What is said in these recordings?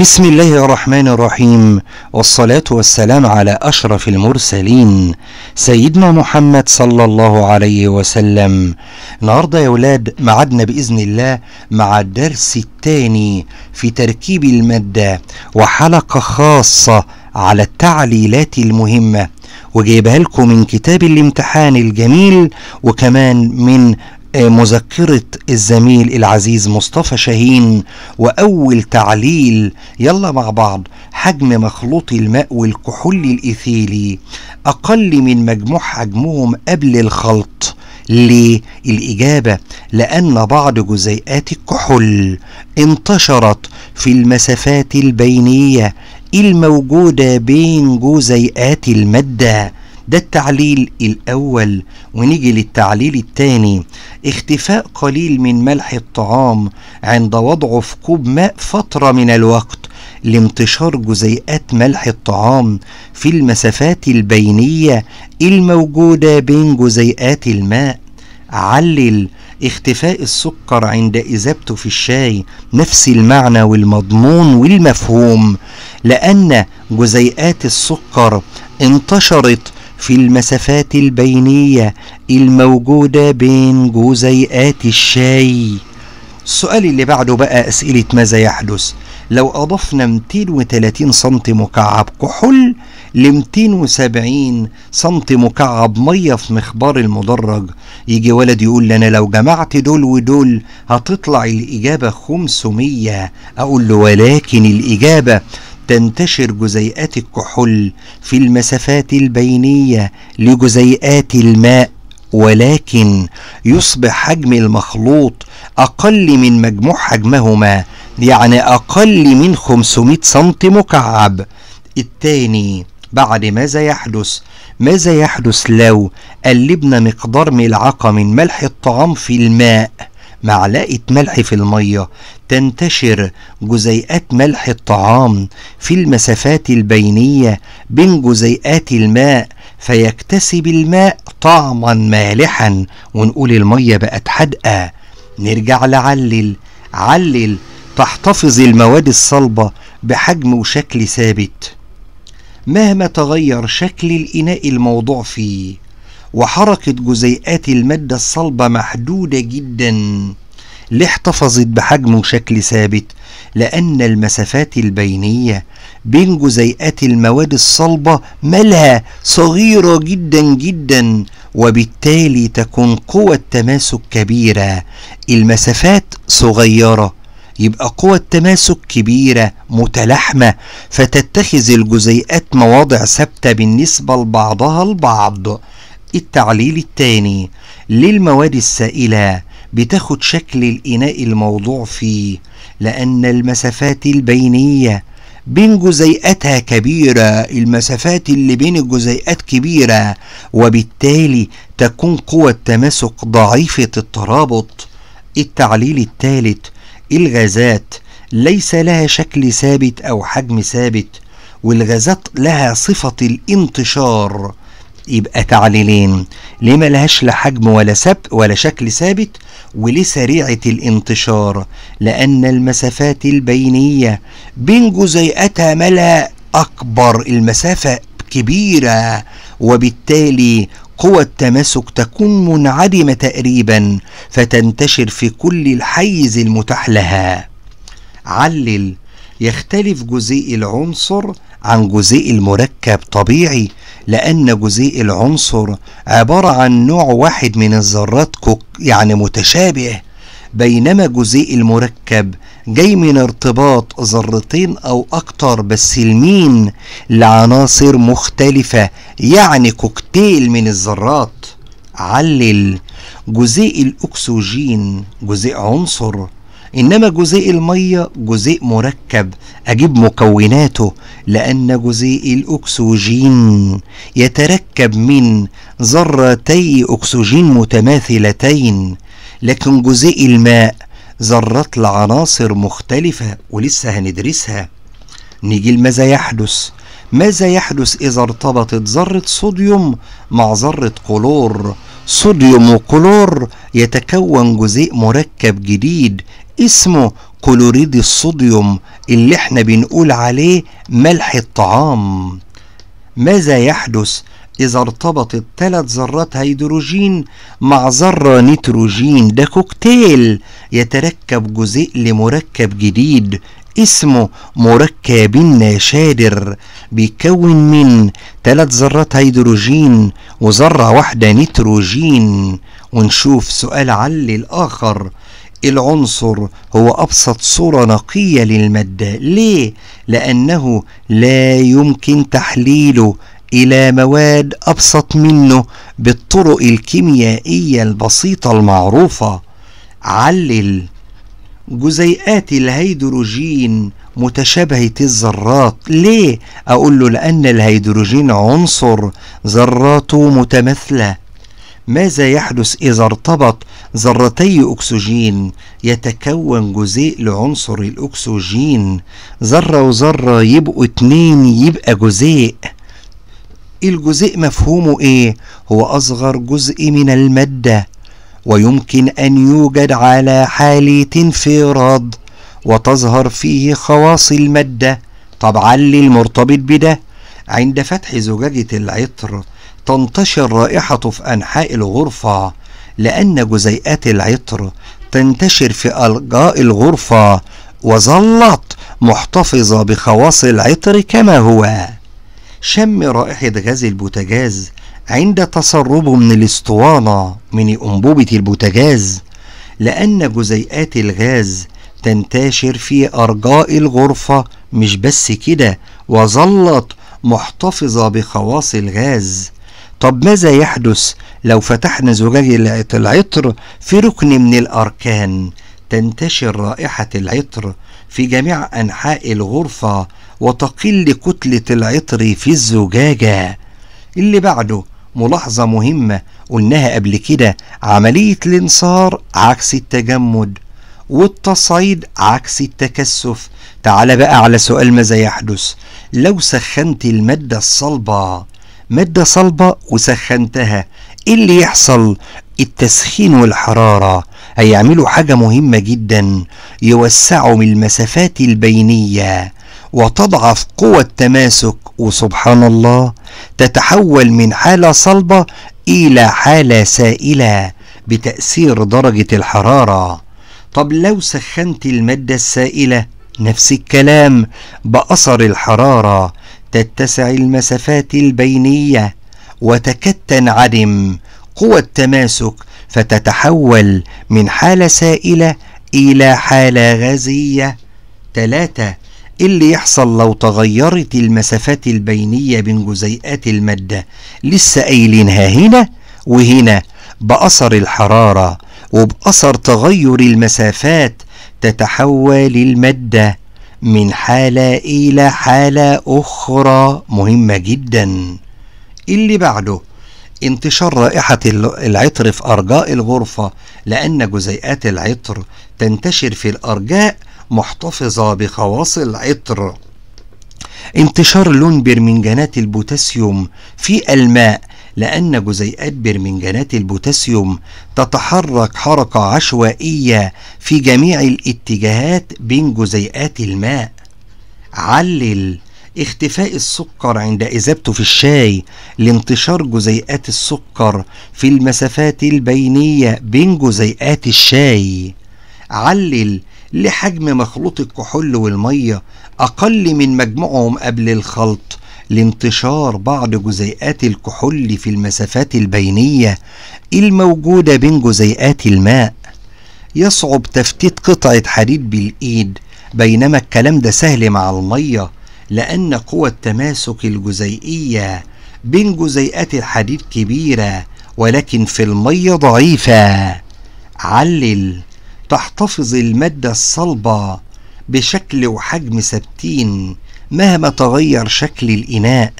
بسم الله الرحمن الرحيم والصلاة والسلام على أشرف المرسلين سيدنا محمد صلى الله عليه وسلم. النهاردة يا ولاد معدنا بإذن الله مع الدرس الثاني في تركيب المادة وحلقة خاصة على التعليلات المهمة وجايبها لكم من كتاب الامتحان الجميل وكمان من مذكرة الزميل العزيز مصطفى شاهين وأول تعليل يلا مع بعض حجم مخلوط الماء والكحول الإيثيلي أقل من مجموع حجمهم قبل الخلط ليه؟ الإجابة لأن بعض جزيئات الكحول انتشرت في المسافات البينية الموجودة بين جزيئات المادة ده التعليل الأول ونيجي للتعليل الثاني. اختفاء قليل من ملح الطعام عند وضعه في كوب ماء فترة من الوقت لانتشار جزيئات ملح الطعام في المسافات البينية الموجودة بين جزيئات الماء. علل اختفاء السكر عند إذابته في الشاي نفس المعنى والمضمون والمفهوم لأن جزيئات السكر انتشرت في المسافات البينية الموجودة بين جزيئات الشاي. السؤال اللي بعده بقى أسئلة ماذا يحدث؟ لو أضفنا 230 سنتي مكعب كحول ل 270 سنتي مكعب مية في مخبار المدرج. يجي ولد يقول لي أنا لو جمعت دول ودول هتطلع الإجابة 500 أقول له ولكن الإجابة تنتشر جزيئات الكحول في المسافات البينية لجزيئات الماء ولكن يصبح حجم المخلوط أقل من مجموع حجمهما يعني أقل من 500 سنتي مكعب. التاني بعد ماذا يحدث؟ ماذا يحدث لو قلبنا مقدار ملعقة من ملح الطعام في الماء؟ معلقة ملح في المية تنتشر جزيئات ملح الطعام في المسافات البينية بين جزيئات الماء فيكتسب الماء طعما مالحا. ونقول المية بقت حدقة نرجع لعلل. علل تحتفظ المواد الصلبة بحجم وشكل ثابت. مهما تغير شكل الإناء الموضوع فيه وحركة جزيئات المادة الصلبة محدودة جدا. ليه احتفظت بحجم وشكل ثابت؟ لأن المسافات البينية بين جزيئات المواد الصلبة مالها صغيرة جدا جدا وبالتالي تكون قوة التماسك كبيرة. المسافات صغيرة يبقى قوة التماسك كبيرة متلاحمة فتتخذ الجزيئات مواضع ثابتة بالنسبة لبعضها البعض. التعليل الثاني للمواد السائلة بتاخد شكل الإناء الموضوع فيه لأن المسافات البينية بين جزيئاتها كبيرة المسافات اللي بين الجزيئات كبيرة وبالتالي تكون قوة التماسك ضعيفة الترابط. التعليل الثالث الغازات ليس لها شكل ثابت أو حجم ثابت والغازات لها صفة الانتشار. يبقى تعليلين. ليه ملهاش لا حجم ولا سبق ولا شكل ثابت وليه سريعة الانتشار؟ لأن المسافات البينية بين جزيئاتها ملا أكبر المسافة كبيرة وبالتالي قوى التماسك تكون منعدمة تقريبا فتنتشر في كل الحيز المتاح لها. علل يختلف جزيء العنصر عن جزيء المركب طبيعي لأن جزيء العنصر عبارة عن نوع واحد من الذرات يعني متشابه. بينما جزيء المركب جاي من ارتباط ذرتين أو أكتر بس المين لعناصر مختلفة يعني كوكتيل من الذرات. علل جزيء الأكسجين جزيء عنصر إنما جزيء المية جزيء مركب أجيب مكوناته لأن جزيء الأكسجين يتركب من ذرتي أكسجين متماثلتين لكن جزيء الماء ذرات لعناصر مختلفة ولسه هندرسها. نيجي لماذا يحدث؟ ماذا يحدث إذا ارتبطت ذرة صوديوم مع ذرة كلور؟ صوديوم وكلور يتكون جزيء مركب جديد اسمه كلوريد الصوديوم اللي إحنا بنقول عليه ملح الطعام. ماذا يحدث إذا ارتبطت ثلاث ذرات هيدروجين مع ذرة نيتروجين؟ ده كوكتيل يتركب جزيء لمركب جديد. اسمه مركب ناشادر بيكون من ثلاث ذرات هيدروجين وذرة واحدة نيتروجين. ونشوف سؤال علي الآخر. العنصر هو أبسط صورة نقية للمادة. ليه؟ لأنه لا يمكن تحليله إلى مواد أبسط منه بالطرق الكيميائية البسيطة المعروفة. علل. جزيئات الهيدروجين متشابهة الذرات ليه؟ أقول له لأن الهيدروجين عنصر ذراته متماثلة. ماذا يحدث إذا ارتبط ذرتي أكسجين يتكون جزيء لعنصر الأكسجين؟ ذرة وذرة يبقوا اتنين يبقى جزيء. الجزيء مفهومه إيه؟ هو أصغر جزء من المادة. ويمكن أن يوجد على حاله انفراد وتظهر فيه خواص المادة طبعا للمرتبط بده. عند فتح زجاجة العطر تنتشر رائحته في أنحاء الغرفة لأن جزيئات العطر تنتشر في أرجاء الغرفة وظلت محتفظة بخواص العطر كما هو. شم رائحة غاز البوتاجاز عند تسربه من الاسطوانة من أنبوبة البوتاجاز لأن جزيئات الغاز تنتشر في أرجاء الغرفة مش بس كده وظلت محتفظة بخواص الغاز. طب ماذا يحدث لو فتحنا زجاج العطر في ركن من الأركان؟ تنتشر رائحة العطر في جميع أنحاء الغرفة وتقل كتلة العطر في الزجاجة. اللي بعده ملاحظة مهمة. قلناها قبل كده عملية الانصار عكس التجمد والتصعيد عكس التكثف تعال بقى على سؤال ماذا يحدث؟ لو سخنت المادة الصلبة مادة صلبة وسخنتها إيه اللي يحصل؟ التسخين والحرارة هيعملوا حاجة مهمة جدا يوسعوا من المسافات البينية. وتضعف قوة التماسك وسبحان الله تتحول من حالة صلبة إلى حالة سائلة بتأثير درجة الحرارة. طب لو سخنت المادة السائلة نفس الكلام بأثر الحرارة تتسع المسافات البينية وتكاد تنعدم قوى التماسك فتتحول من حالة سائلة إلى حالة غازية. ثلاثة اللي يحصل لو تغيرت المسافات البينية بين جزيئات المادة لسه قايلينها هنا وهنا بأثر الحرارة وبأثر تغير المسافات تتحول المادة من حالة إلى حالة أخرى مهمة جدا. اللي بعده انتشار رائحة العطر في أرجاء الغرفة لأن جزيئات العطر تنتشر في الأرجاء محتفظة بخواص العطر. انتشار لون برمنجانات البوتاسيوم في الماء لأن جزيئات برمنجانات البوتاسيوم تتحرك حركة عشوائية في جميع الاتجاهات بين جزيئات الماء. علل اختفاء السكر عند إذابته في الشاي لانتشار جزيئات السكر في المسافات البينية بين جزيئات الشاي. علل لحجم مخلوط الكحول والمية أقل من مجموعهم قبل الخلط لانتشار بعض جزيئات الكحول في المسافات البينية الموجودة بين جزيئات الماء. يصعب تفتيت قطعة حديد بالإيد بينما الكلام ده سهل مع المية لأن قوة التماسك الجزيئية بين جزيئات الحديد كبيرة ولكن في المية ضعيفة. علل. تحتفظ المادة الصلبة بشكل وحجم ثابتين مهما تغير شكل الإناء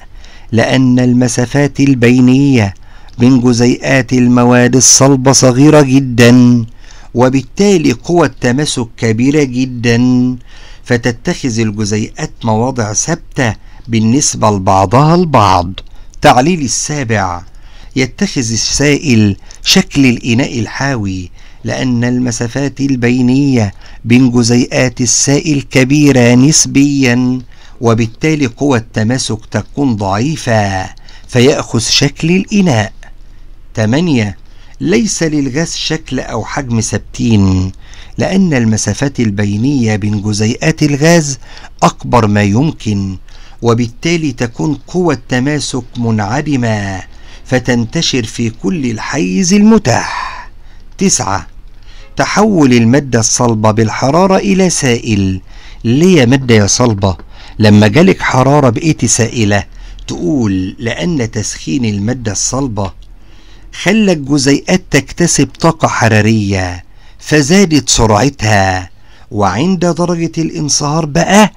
لأن المسافات البينية بين جزيئات المواد الصلبة صغيرة جدا وبالتالي قوة التماسك كبيرة جدا فتتخذ الجزيئات مواضع ثابتة بالنسبة لبعضها البعض. تعليل السابع يتخذ السائل شكل الإناء الحاوي لأن المسافات البينية بين جزيئات السائل كبيرة نسبيا وبالتالي قوى التماسك تكون ضعيفة فيأخذ شكل الإناء. 8 ليس للغاز شكل أو حجم ثابتين لأن المسافات البينية بين جزيئات الغاز أكبر ما يمكن وبالتالي تكون قوى التماسك منعدمة فتنتشر في كل الحيز المتاح. تسعة تحول المادة الصلبة بالحرارة إلى سائل. ليه مادة يا صلبة؟ لما جالك حرارة بقيتي سائلة. تقول لأن تسخين المادة الصلبة خلى الجزيئات تكتسب طاقة حرارية فزادت سرعتها وعند درجة الانصهار بقى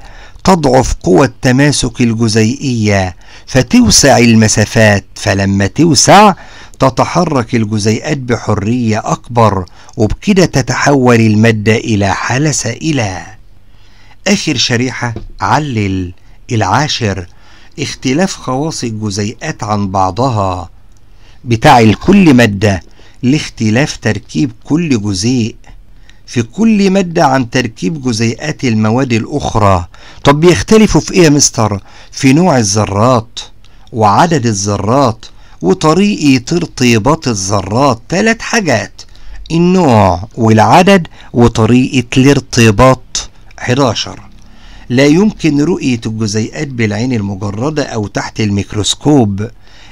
تضعف قوى التماسك الجزيئية فتوسع المسافات فلما توسع تتحرك الجزيئات بحرية أكبر وبكده تتحول المادة إلى حالة سائلة آخر شريحة علل العاشر اختلاف خواص الجزيئات عن بعضها. بتاع كل مادة لاختلاف تركيب كل جزيء في كل مادة عن تركيب جزيئات المواد الأخرى. طب بيختلفوا في إيه يا مستر؟ في نوع الذرات وعدد الذرات وطريقة ارتباط الذرات. ثلاث حاجات. النوع والعدد وطريقة الارتباط. 11 لا يمكن رؤية الجزيئات بالعين المجردة أو تحت الميكروسكوب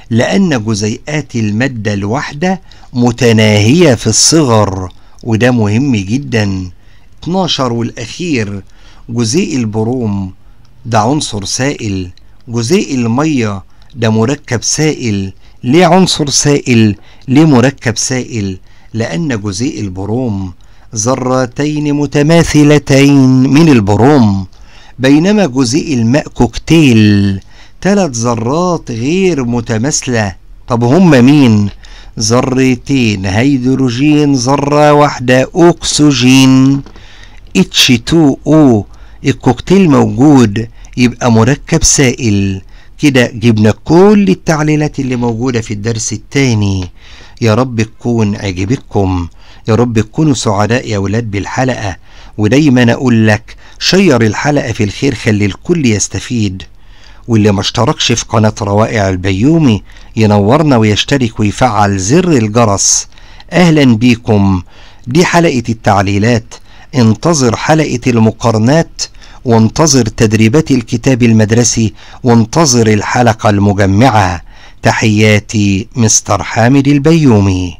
لأن جزيئات المادة الواحدة متناهية في الصغر. وده مهم جدا. 12 والأخير جزيء البروم ده عنصر سائل. جزيء المية ده مركب سائل. ليه عنصر سائل؟ ليه مركب سائل؟ لأن جزيء البروم ذرتين متماثلتين من البروم. بينما جزيء الماء كوكتيل ثلاث ذرات غير متماثلة. طب هم مين؟ ذرتين هيدروجين ذرة واحدة أكسجين. H2O الكوكتيل موجود يبقى مركب سائل. كده جبنا كل التعليلات اللي موجودة في الدرس الثاني يا رب تكون عجبتكم يا رب تكونوا سعداء يا ولاد بالحلقة. ودايما أقول لك شير الحلقة في الخير خلي الكل يستفيد. واللي ما اشتركش في قناة روائع البيومي ينورنا ويشترك ويفعل زر الجرس. أهلا بيكم. دي حلقة التعليلات. انتظر حلقة المقارنات وانتظر تدريبات الكتاب المدرسي وانتظر الحلقة المجمعة. تحياتي مستر حامد البيومي.